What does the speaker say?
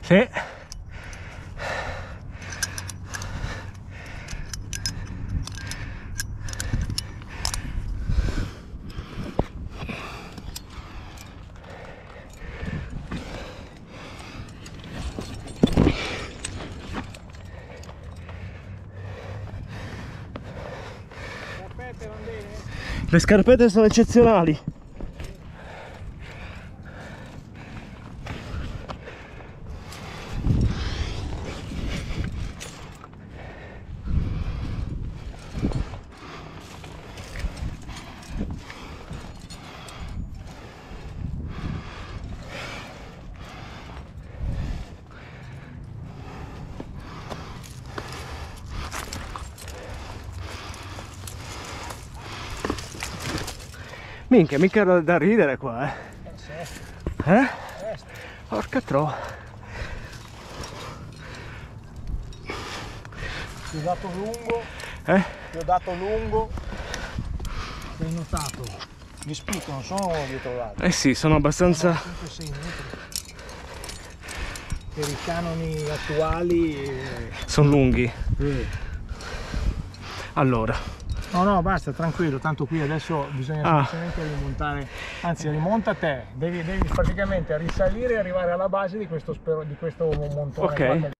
Sì. Le scarpette sono eccezionali. Minchia, mica da, da ridere qua, eh. Eh? Porca tro. Ti ho dato lungo, Eh? ti ho dato lungo. Hai notato? Gli spicchi non sono dietro l'altro, Eh sì, sono abbastanza... 5-6 metri. Per i canoni attuali. eh, sono lunghi. Allora, No, no, basta, tranquillo, tanto qui adesso bisogna Ah. semplicemente rimontare, anzi rimonta te, devi, devi praticamente risalire e arrivare alla base di questo, spero, di questo montone Ok. qua